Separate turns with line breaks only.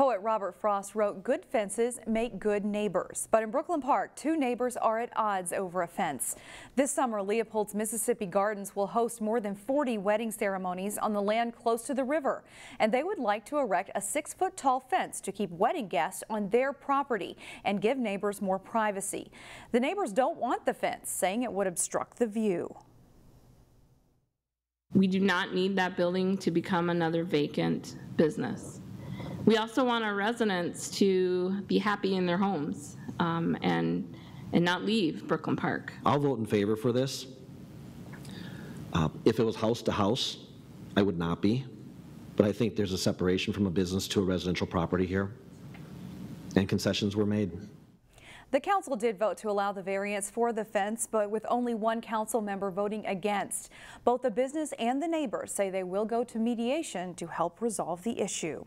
Poet Robert Frost wrote, good fences make good neighbors. But in Brooklyn Park, two neighbors are at odds over a fence. This summer, Leopold's Mississippi Gardens will host more than 40 wedding ceremonies on the land close to the river. And they would like to erect a six foot tall fence to keep wedding guests on their property and give neighbors more privacy. The neighbors don't want the fence, saying it would obstruct the view.
We do not need that building to become another vacant business. We also want our residents to be happy in their homes um, and, and not leave Brooklyn Park.
I'll vote in favor for this. Uh, If it was house to house, I would not be, but I think there's a separation from a business to a residential property here, and concessions were made.
The council did vote to allow the variance for the fence, but with only one council member voting against. Both the business and the neighbors say they will go to mediation to help resolve the issue.